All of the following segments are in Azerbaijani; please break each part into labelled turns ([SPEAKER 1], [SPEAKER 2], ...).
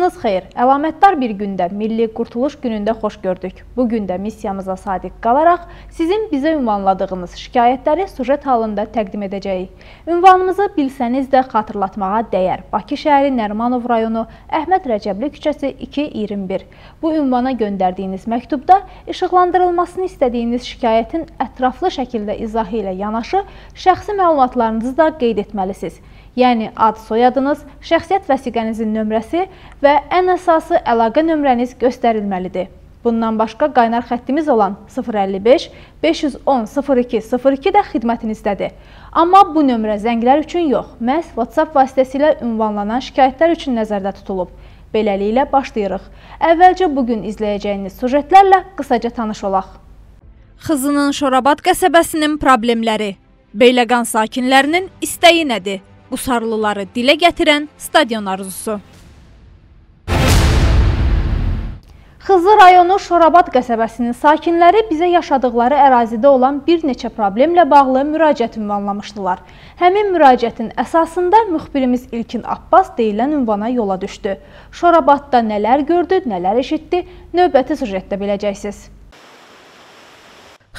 [SPEAKER 1] Vaxtınız xeyir. Əlamətdar bir gündə, Milli Qurtuluş günündə xoş gördük. Bu gün də missiyamıza sadiq qalaraq sizin bizə ünvanladığınız şikayətləri sujet halında təqdim edəcəyik. Ünvanımızı bilsəniz də xatırlatmağa dəyər. Bakı şəhəri Nərimanov rayonu Əhməd Rəcəbli küçəsi 221. Bu ünvana göndərdiyiniz məktubda işıqlandırılmasını istədiyiniz şikayətin ətraflı şəkildə izahı ilə yanaşı şəxsi məlumatlarınızı da qeyd etməlisiniz yəni ad, soyadınız, şəxsiyyət vəsiqənizin nömrəsi və ən əsası əlaqə nömrəniz göstərilməlidir. Bundan başqa qaynar xəttimiz olan 055 510 02 02 də xidmətinizdədir. Amma bu nömrə zənglər üçün yox, məhz WhatsApp vasitəsilə ünvanlanan şikayətlər üçün nəzərdə tutulub. Beləliklə başlayırıq. Əvvəlcə bu gün izləyəcəyiniz sujetlərlə qısaca tanış olaq. Xızının Şorabad qəsəbəsinin problemləri. Beyləqan sakinlərinin istəyi nədir? Qusarlıları dilə gətirən stadion arzusu. Xızı rayonu Şorabad qəsəbəsinin sakinləri bizə yaşadıkları ərazidə olan bir neçə problemlə bağlı müraciət ünvanlamışdılar. Həmin müraciətin əsasında müxbirimiz İlkin Abbas deyilən ünvana yola düşdü. Şorabadda nələr gördü, nələr eşitdi, növbəti sujetdə biləcəksiniz.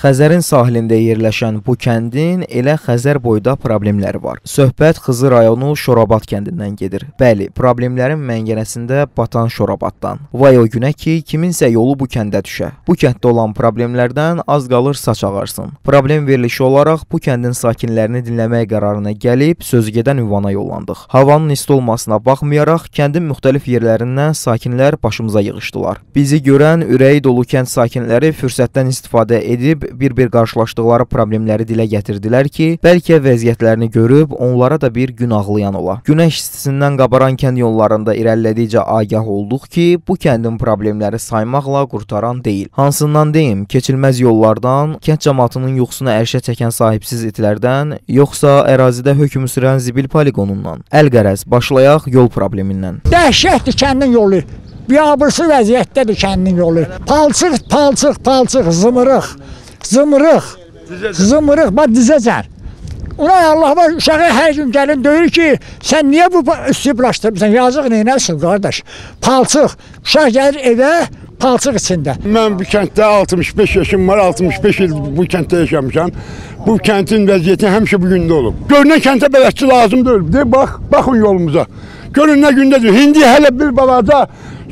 [SPEAKER 2] Xəzərin sahilində yerləşən bu kəndin elə Xəzər boyda problemləri var. Söhbət Xızı rayonu Şorabad kəndindən gedir. Bəli, problemlərin məngənəsində batan Şorabaddan. Vay o günə ki, kiminsə yolu bu kəndə düşə. Bu kənddə olan problemlərdən az qalır saç ağarsın. Problem verilişi olaraq bu kəndin sakinlərini dinləmək qərarına gəlib sözgedən ünvana yollandıq. Havanın isti olmasına baxmayaraq kəndin müxtəlif yerlərindən sakinlər başımıza yığıldılar. Bizi görən ürəyi dolu kənd sakinləri fürsətdən istifadə edib bir-bir qarşılaşdıqları problemləri dilə gətirdilər ki, bəlkə vəziyyətlərini görüb onlara da bir gün ağlayan ola. Günəş istisindən qabaran kənd yollarında irəlilədikcə agah olduq ki, bu kəndin problemləri saymaqla qurtaran deyil. Hansından deyim, keçilməz yollardan, kənd cəmaatının yuxusunu ərşə çəkən sahibsiz itlərdən, yoxsa ərazidə hökm sürən zibil poligonundan. Əlqərəz, başlayaq yol problemindən.
[SPEAKER 3] Dəhşətdir kəndin yolu. Biabırsı vəziyyətdədir kəndin yolu. Palçıq, palçıq, palçıq, zımırıq. Zımırıq. Zımırıq, bax dizəcən. Ona Allah var, uşağı hər gün gəlin döyür ki, sən niyə bu üstüblaşdırmısan? Yazıq neynəsin qardaş? Palçıq. Uşaq gəlir evə, palçıq içində.
[SPEAKER 4] Mən bu kənddə 65 yaşım var, 65 il bu kənddə yaşamışam. Bu kəntin vəziyyəti həmişə bu gündə olub. Görünən kəndə bələdçi lazım deyil. De, bax, baxın yolumuza. Görün nə gündədir. İndi hələ bir balaca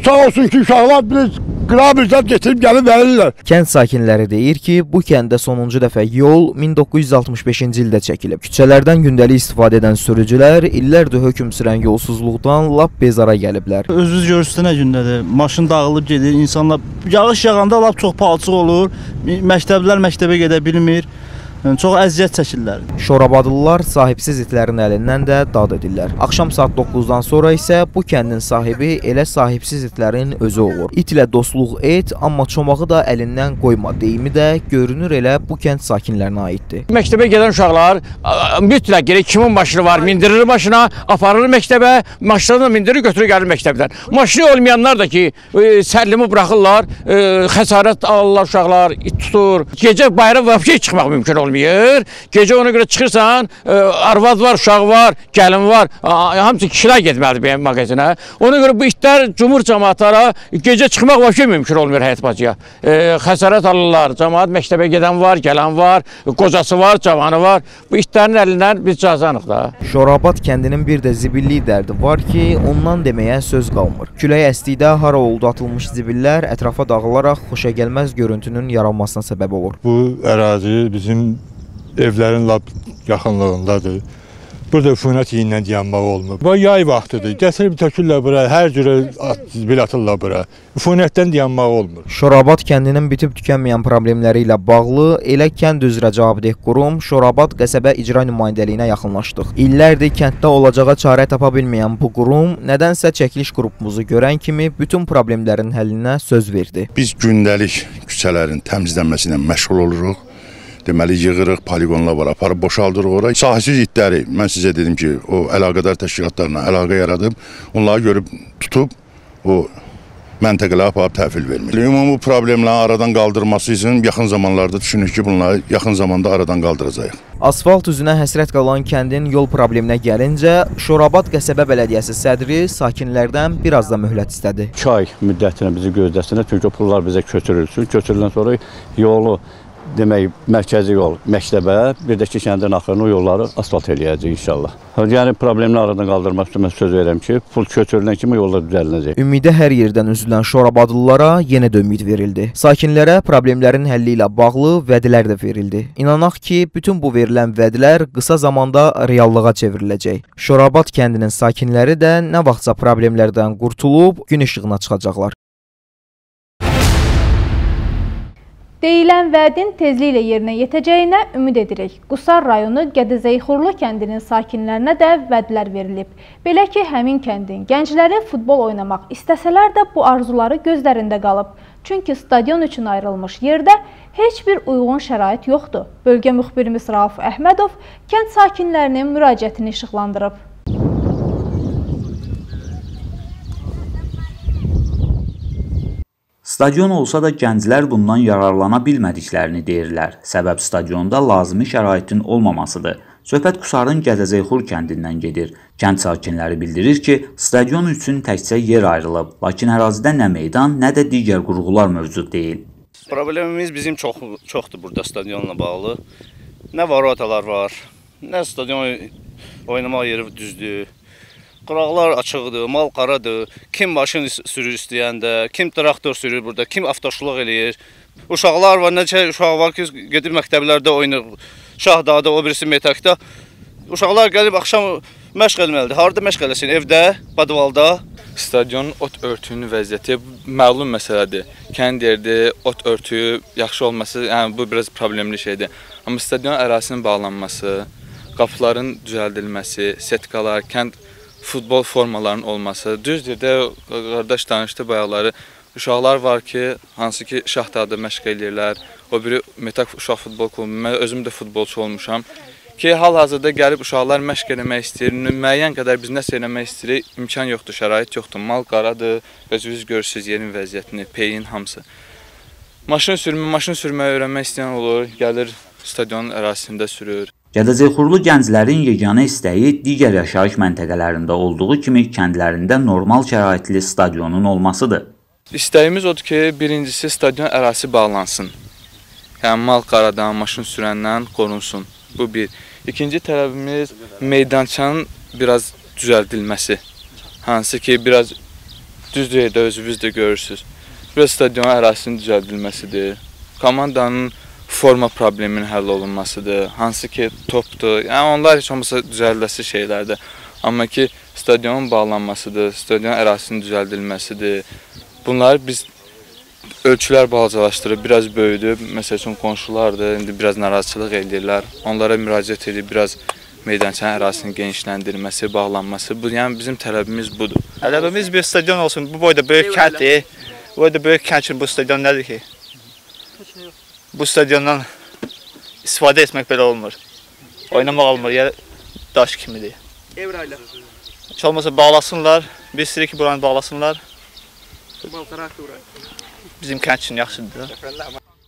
[SPEAKER 4] sağ olsun ki, uşaqlar bir qrabilzat getirib gəlib verirlər.
[SPEAKER 2] Kənd sakinləri deyir ki, bu kəndə sonuncu dəfə yol 1965-ci ildə çəkilib. Küçələrdən gündəlik istifadə edən sürücülər illərdir hökm sürən yolsuzluqdan lap bezara gəliblər.
[SPEAKER 5] Özünüz görürsünüz nə gündədir. Maşın dağılıb gedir, insanlar yağış yağanda lap çox palçıq olur. Məktəblər məktəbə gedə bilmir. Çox əziyyət çəkirlər.
[SPEAKER 2] Şorabadlılar sahibsiz itlərin əlindən də dad edirlər. Axşam saat 9-dan sonra isə bu kəndin sahibi elə sahibsiz itlərin özü olur. İt ilə dostluq et, amma çomağı da əlindən qoyma deyimi də görünür elə bu kənd sakinlərinə aiddir.
[SPEAKER 3] Məktəbə gedən uşaqlar mütləq gerək kimin maşını var, mindirir maşına, aparır məktəbə, maşını mindirir, götürür gəlir məktəbdən. Maşını olmayanlar da ki, e, sərlimi buraxırlar, e, xəsarət alırlar uşaqlar, it tutur. Gecə bayram vəbşə çıxmaq mümkün olmur olmayır. Gecə ona görə çıxırsan, ə, e, arvad var, uşaq var, gəlin var, hamısı kişilər getməlidir benim mağazinə. Ona görə bu itlər cumhur cəmaatlara gecə çıxmaq vəbşə mümkün olmuyor həyat bacıya. E, xəsarət alırlar, cəmaat məktəbə gedən var, gələn var, qocası var, cavanı var. Bu itlərin əlindən biz cazanıq da.
[SPEAKER 2] Şorabad kəndinin bir də zibillik dərdi var ki, ondan deməyə söz qalmır. Külək əsdikdə hara oldu atılmış zibillər ətrafa dağılaraq xoşagəlməz görüntünün yaranmasına səbəb olur.
[SPEAKER 6] Bu ərazi bizim evlərin lap yaxınlığındadır. Burada üfunət iyindən dayanmaq olmur. Bu yay vaxtıdır. Gətirib tökürlər bura, hər cürə bil atırlar bura. Üfunətdən dayanmaq olmur.
[SPEAKER 2] Şorabad kəndinin bitib tükənməyən problemləri ilə bağlı elə kənd üzrə cavabdeh qurum Şorabad qəsəbə icra nümayəndəliyinə yaxınlaşdıq. İllərdir kənddə olacağa çarə tapa bilməyən bu qurum nədənsə çəkiliş qrupumuzu görən kimi bütün problemlərin həllinə söz verdi.
[SPEAKER 7] Biz gündəlik küçələrin təmizlənməsi ilə məşğul oluruq deməli yığırıq, poligonlar var, aparıb boşaldırıq ora. Sahəsiz itləri mən sizə dedim ki, o əlaqədar təşkilatlarla əlaqə yaradıb, onları görüb tutub o məntəqələrə aparıb təhvil vermir. Ümumi bu problemləri aradan qaldırması üçün yaxın zamanlarda düşünürük ki, bunları yaxın zamanda aradan qaldıracağıq.
[SPEAKER 2] Asfalt üzünə həsrət qalan kəndin yol probleminə gəlincə, Şorabad qəsəbə bələdiyyəsi sədri sakinlərdən biraz da möhlət istədi.
[SPEAKER 8] 2 ay müddətinə bizi gözləsinlər, çünki pullar bizə köçürülsün. Köçürüləndən sonra yolu demək mərkəzi yol məktəbə, bir də ki kəndin axırına o yolları asfalt eləyəcək inşallah. Yəni problemləri aradan qaldırmaq üçün mən söz verirəm ki, pul köçürülən kimi yollar düzəlinəcək.
[SPEAKER 2] Ümidə hər yerdən üzülən Şorabadlılara yenə də ümid verildi. Sakinlərə problemlərin həlli ilə bağlı vədlər də verildi. İnanaq ki, bütün bu verilən vədlər qısa zamanda reallığa çevriləcək. Şorabad kəndinin sakinləri də nə vaxtsa problemlərdən qurtulub gün işığına çıxacaqlar.
[SPEAKER 1] Deyilən vədin tezliklə yerinə yetəcəyinə ümid edirik. Qusar rayonu Qədizəyxurlu kəndinin sakinlərinə də vədlər verilib. Belə ki, həmin kəndin gəncləri futbol oynamaq istəsələr də bu arzuları gözlərində qalıb. Çünki stadion üçün ayrılmış yerdə heç bir uyğun şərait yoxdur. Bölgə müxbirimiz Rauf Əhmədov kənd sakinlərinin müraciətini işıqlandırıb.
[SPEAKER 9] Stadion olsa da gənclər bundan yararlana bilmədiklərini deyirlər. Səbəb stadionda lazımi şəraitin olmamasıdır. Söhbət Qusarın Gəzəzəyxur kəndindən gedir. Kənd sakinləri bildirir ki, stadion üçün təkcə yer ayrılıb, lakin ərazidə nə meydan, nə də digər qurğular mövcud deyil.
[SPEAKER 10] Problemimiz bizim çox çoxdur burada stadionla bağlı. Nə varotalar var, nə stadion oynamaq yeri düzdür. Qıraqlar açıqdır, mal qaradır. Kim maşın sürür istəyəndə, kim traktor sürür burada, kim avtoşluq eləyir. Uşaqlar var, neçə uşaq var ki, gedir məktəblərdə oynayır. Şahdağda, o birisi Metəkdə. Uşaqlar gəlib axşam məşq etməlidir. Harda məşq eləsin? Evdə, Badvalda.
[SPEAKER 11] Stadionun ot örtüyünün vəziyyəti məlum məsələdir. Kənd yerdə ot örtüyü yaxşı olması, yəni bu biraz problemli şeydir. Amma stadion ərazisinin bağlanması, qapıların düzəldilməsi, setkalar, kənd futbol formalarının olması. Düzdür də qardaş danışdı bayaqları. Uşaqlar var ki, hansı ki Şahdağda məşq eləyirlər. O biri Metaq uşaq futbol klubu. Mən özüm də futbolçu olmuşam. Ki hal-hazırda gəlib uşaqlar məşq eləmək istəyir. Müəyyən qədər biz nəsə eləmək istəyirik, imkan yoxdur, şərait yoxdur. Mal qaradır. Özünüz görürsüz yerin vəziyyətini, peyin hamısı. Maşın sürmə, maşın sürməyi öyrənmək istəyən olur, gəlir stadionun ərazisində sürür.
[SPEAKER 9] Gədəzəyxurlu gənclərin yeganə istəyi digər yaşayış məntəqələrində olduğu kimi kəndlərində normal şəraitli stadionun olmasıdır.
[SPEAKER 11] İstəyimiz odur ki, birincisi stadion ərazisi bağlansın. Yəni mal qaradan, maşın sürəndən qorunsun. Bu bir. İkinci tələbimiz meydançanın biraz düzəldilməsi. Hansı ki, biraz düzdür də özünüz də görürsüz. Biraz stadion ərazisinin düzəldilməsidir. Komandanın forma probleminin həll olunmasıdır. Hansı ki, topdur. Yəni onlar heç olmasa düzəldiləsi şeylərdir. Amma ki, stadionun bağlanmasıdır, stadion ərazisinin düzəldilməsidir. Bunları biz ölçülər balacalaşdırıb, biraz böyüdüb, məsəl üçün qonşulardır, indi biraz narazıçılıq edirlər. Onlara müraciət edib biraz meydançanın ərazisinin genişləndirilməsi, bağlanması. Bu yəni bizim tələbimiz budur.
[SPEAKER 5] Tələbimiz bir stadion olsun. Bu boyda böyük kənddir. Bu boyda böyük kənd üçün bu stadion nədir ki? Bu stadiondan istifadə etmək belə olmur. Oynamaq olmur, yer daş kimidir.
[SPEAKER 12] Evrayla.
[SPEAKER 5] Heç olmasa bağlasınlar, biz istəyirik ki, buranı bağlasınlar. Bizim kənd üçün yaxşıdır.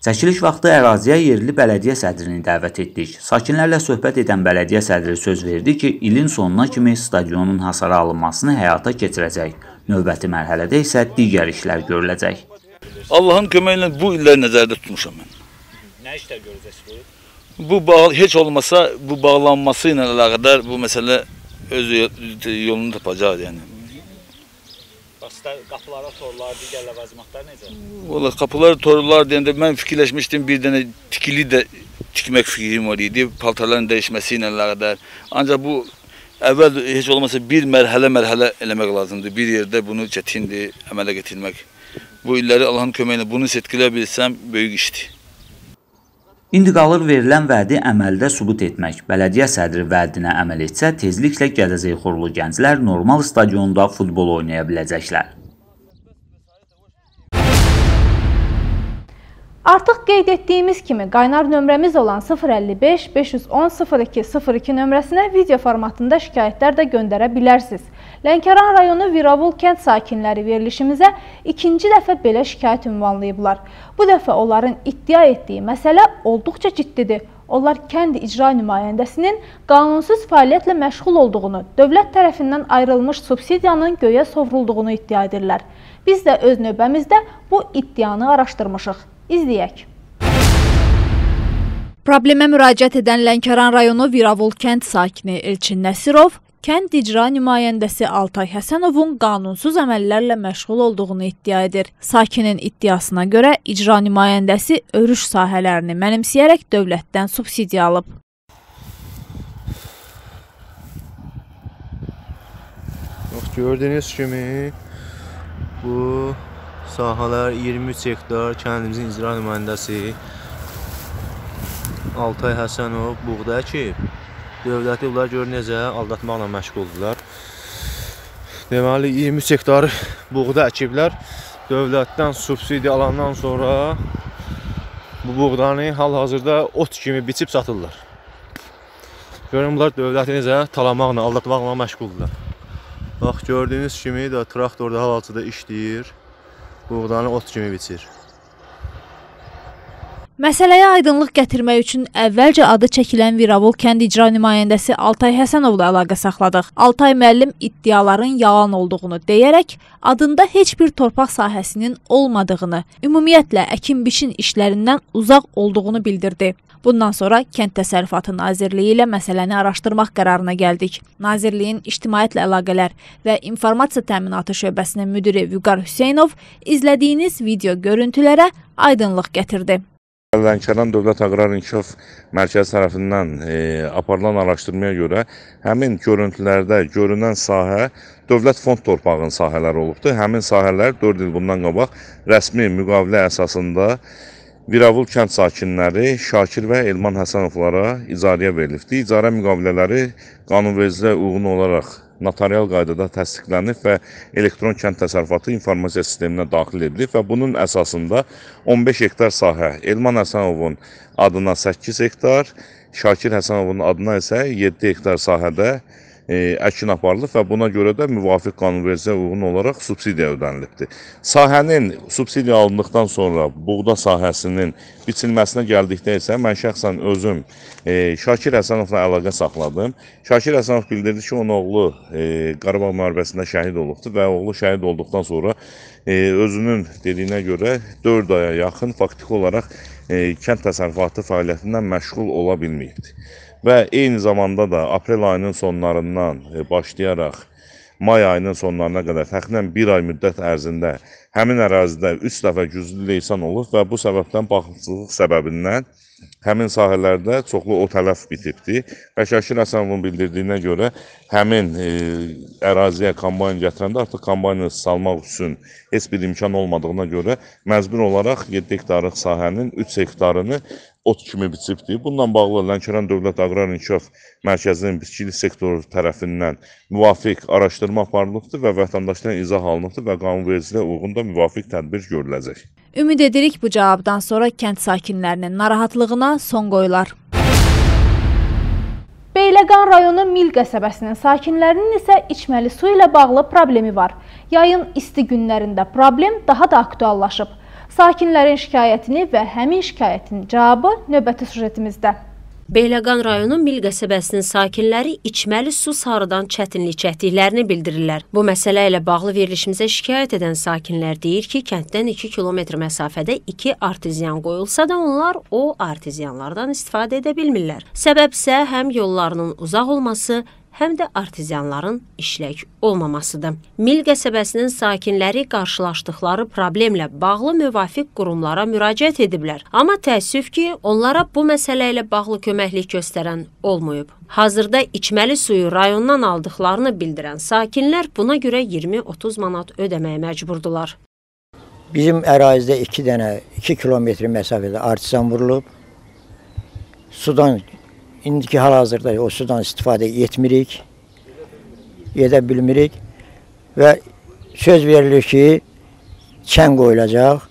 [SPEAKER 9] Çəkiliş vaxtı əraziyə yerli bələdiyyə sədrini dəvət etdik. Sakinlərlə söhbət edən bələdiyyə sədri söz verdi ki, ilin sonuna kimi stadionun hasara alınmasını həyata keçirəcək. Növbəti mərhələdə isə digər işlər görüləcək.
[SPEAKER 13] Allahın köməyi ilə bu illəri nəzərdə tutmuşam mən.
[SPEAKER 14] Nə işlər görəcəksiniz?
[SPEAKER 13] Bu bağ heç olmasa bu bağlanması ilə əlaqədar bu məsələ öz yolunu tapacaq yəni.
[SPEAKER 14] Başda qapılara torlar, digər ləvazimatlar necə?
[SPEAKER 13] Valla qapılar, torlar deyəndə mən fikirləşmişdim bir dənə tikili də tikmək fikrim var idi, paltarların dəyişməsi ilə əlaqədar. Ancaq bu əvvəl heç olmasa bir mərhələ-mərhələ eləmək lazımdır. Bir yerdə bunu çətindir əmələ gətirmək. Bu illəri Allahın köməyi ilə bunu setkilə bilsəm böyük işdir.
[SPEAKER 9] İndi qalır verilən vədi əməldə sübut etmək. Bələdiyyə sədri vədinə əməl etsə, tezliklə Gədəzəyxurlu gənclər normal stadionda futbol oynaya biləcəklər.
[SPEAKER 1] Artıq qeyd etdiyimiz kimi qaynar nömrəmiz olan 055 510 02 02 nömrəsinə video formatında şikayətlər də göndərə bilərsiniz. Lənkəran rayonu Viravul kənd sakinləri verilişimizə ikinci dəfə belə şikayət ünvanlayıblar. Bu dəfə onların iddia etdiyi məsələ olduqca ciddidir. Onlar kənd icra nümayəndəsinin qanunsuz fəaliyyətlə məşğul olduğunu, dövlət tərəfindən ayrılmış subsidiyanın göyə sovrulduğunu iddia edirlər. Biz də öz növbəmizdə bu iddianı araşdırmışıq. İzləyək. Problemə müraciət edən Lənkəran rayonu Viravul kənd sakini Elçin Nəsirov kənd icra nümayəndəsi Altay Həsənovun qanunsuz əməllərlə məşğul olduğunu iddia edir. Sakinin iddiasına görə icra nümayəndəsi örüş sahələrini mənimsəyərək dövlətdən subsidiya alıb.
[SPEAKER 12] Bax gördüyünüz kimi bu Sahələr 23 hektar kəndimizin icra nümayəndəsi Altay Həsənov buğda əkib. Dövləti bunlar gör necə aldatmaqla məşğuldurlar. Deməli 23 hektar buğda əkiblər. Dövlətdən subsidiya alandan sonra bu buğdanı hal-hazırda ot kimi biçib satırlar. Görün bunlar dövləti necə talamaqla, aldatmaqla məşğuldurlar. Bax gördüyünüz kimi də traktor da hal-hazırda işləyir buğdanı ot kimi biçir.
[SPEAKER 1] Məsələyə aydınlıq gətirmək üçün əvvəlcə adı çəkilən Viravul kənd icra nümayəndəsi Altay Həsənovla əlaqə saxladıq. Altay müəllim iddiaların yalan olduğunu deyərək adında heç bir torpaq sahəsinin olmadığını, ümumiyyətlə əkin-biçin işlərindən uzaq olduğunu bildirdi. Bundan sonra Kənd Təsərrüfatı Nazirliyi ilə məsələni araşdırmaq qərarına gəldik. Nazirliyin İctimaiyyətlə əlaqələr və informasiya təminatı şöbəsinin müdiri Vüqar Hüseynov izlədiyiniz video görüntülərə aydınlıq gətirdi.
[SPEAKER 15] Lənkəran Dövlət Aqrar İnkişaf Mərkəzi tərəfindən e, aparılan araşdırmaya görə həmin görüntülərdə görünən sahə dövlət fond torpağının sahələri olubdur. Həmin sahələr 4 il bundan qabaq rəsmi müqavilə əsasında Viravul kənd sakinləri Şakir və Elman Həsənovlara icarəyə verilibdir. İcarə müqavilələri qanunvericiliyə uyğun olaraq notarial qaydada təsdiqlənib və elektron kənd təsərrüfatı informasiya sisteminə daxil edilib və bunun əsasında 15 hektar sahə Elman Həsənovun adına 8 hektar, Şakir Həsənovun adına isə 7 hektar sahədə əkin aparılıb və buna görə də müvafiq qanunvericiliyə uyğun olaraq subsidiya ödənilibdir. Sahənin subsidiya alındıqdan sonra buğda sahəsinin biçilməsinə gəldikdə isə mən şəxsən özüm e, Şakir Həsənovla əlaqə saxladım. Şakir Həsənov bildirdi ki, onun oğlu e, Qarabağ müharibəsində şəhid olubdur və oğlu şəhid olduqdan sonra e, özünün dediyinə görə 4 aya yaxın faktiki olaraq e, kənd təsərrüfatı fəaliyyətindən məşğul ola bilməyibdir və eyni zamanda da aprel ayının sonlarından e, başlayaraq may ayının sonlarına qədər təxminən bir ay müddət ərzində həmin ərazidə 3 dəfə güclü leysan olub və bu səbəbdən baxımsızlıq səbəbindən həmin sahələrdə çoxlu o tələf bitibdir. Və Şəkir Həsənovun bildirdiyinə görə həmin e, əraziyə kombayn gətirəndə artıq kombaynı salmaq üçün heç bir imkan olmadığına görə məcbur olaraq 7 hektarlıq sahənin 3 hektarını ot kimi biçibdir. Bununla bağlı Lənkəran Dövlət Aqrar İnkişaf Mərkəzinin bitkilik sektoru tərəfindən müvafiq araşdırma aparılıbdır və vətəndaşdan izah alınıbdır və qanunvericiliyə uyğun da müvafiq tədbir görüləcək.
[SPEAKER 1] Ümid edirik bu cavabdan sonra kənd sakinlərinin narahatlığına son qoyular. Beyləqan rayonu Mil qəsəbəsinin sakinlərinin isə içməli su ilə bağlı problemi var. Yayın isti günlərində problem daha da aktuallaşıb. Sakinlərin şikayətini və həmin şikayətin cavabı növbəti sujetimizdə.
[SPEAKER 16] Beyləqan rayonu Mil qəsəbəsinin sakinləri içməli su sarıdan çətinlik çəkdiklərini bildirirlər. Bu məsələ ilə bağlı verilişimizə şikayət edən sakinlər deyir ki, kənddən 2 kilometr məsafədə 2 artezyan qoyulsa da onlar o artezyanlardan istifadə edə bilmirlər. Səbəb isə həm yollarının uzaq olması, həm də artizyanların işlək olmamasıdır. Mil qəsəbəsinin sakinləri qarşılaşdıqları problemlə bağlı müvafiq qurumlara müraciət ediblər. Amma təəssüf ki, onlara bu məsələ ilə bağlı köməklik göstərən olmayıb. Hazırda içməli suyu rayondan aldıqlarını bildirən sakinlər buna görə 20-30 manat ödəməyə məcburdular.
[SPEAKER 17] Bizim ərazidə 2 dənə 2 kilometr məsafədə artizan vurulub. Sudan İndiki hal-hazırda o sudan istifadə etmirik, edə bilmirik və söz verilir ki, çən qoyulacaq.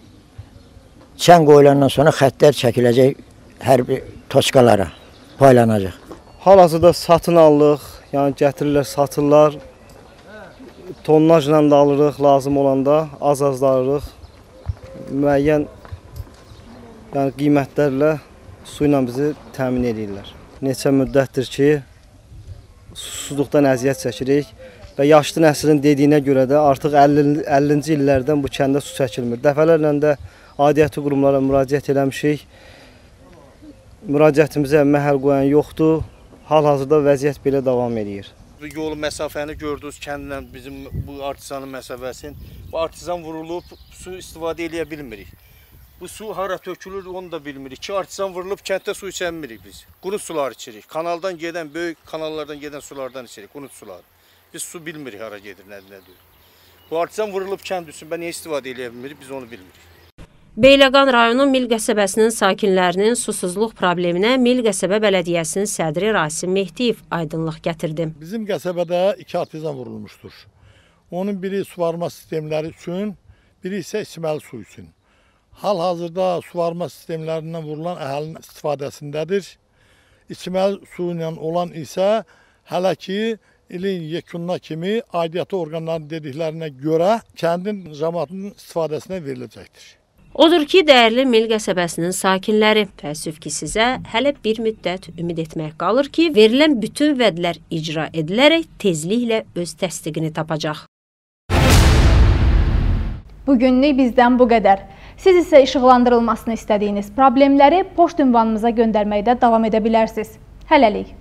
[SPEAKER 17] çən qoyulandan sonra xəttlər çəkiləcək hər bir toçkalara paylanacaq.
[SPEAKER 18] Hal-hazırda satın alırıq, yəni gətirirlər, satırlar. Tonnajla da alırıq lazım olanda, az-az alırıq. Müəyyən yəni qiymətlərlə su ilə bizi təmin edirlər. Neçə müddətdir ki, susuzluqdan əziyyət çəkirik və yaşlı nəslin dediyinə görə də artıq 50 50-ci illərdən bu kəndə su çəkilmir. Dəfələrlə də aidiyyəti qurumlara müraciət eləmişik. Müraciətimizə məhəl qoyan yoxdur. Hal-hazırda vəziyyət belə davam edir.
[SPEAKER 19] Yol məsafəni gördünüz kəndlə bizim bu artizanın məsafəsini. Bu artizan vurulub su istifadə eləyə bilmirik. Bu su hara tökülür onu da bilmirik. Ki artizan vurulub kənddə su içənmirik biz. Qunut sular içirik. Kanaldan gedən böyük kanallardan gedən sulardan içirik. Qunut suları. Biz su bilmirik hara gedir, nədir, nədir. Bu artizan vurulub kənd üstündə niyə istifadə eləyə bilmirik biz onu bilmirik.
[SPEAKER 16] Beyləqan rayonu Mil qəsəbəsinin sakinlərinin susuzluq probleminə Mil qəsəbə bələdiyyəsinin sədri Rasim Mehdiyev aydınlıq gətirdi.
[SPEAKER 20] Bizim qəsəbədə iki artizan vurulmuşdur. Onun biri suvarma sistemləri üçün, biri isə içməli su üçün. Hal-hazırda suvarma sistemlərindən vurulan əhalinin istifadəsindədir. İçməli su ilə olan isə hələ ki ilin yekununa kimi aidiyyəti orqanların dediklərinə görə kəndin cəmaatının istifadəsinə veriləcəkdir.
[SPEAKER 16] Odur ki, dəyərli Mil qəsəbəsinin sakinləri, təəssüf ki, sizə hələ bir müddət ümid etmək qalır ki, verilən bütün vədlər icra edilərək tezliklə öz təsdiqini tapacaq.
[SPEAKER 1] Bugünlük bizdən bu qədər. Siz isə işıqlandırılmasını istədiyiniz problemləri poçt ünvanımıza göndərməkdə davam edə bilərsiniz. Hələlik.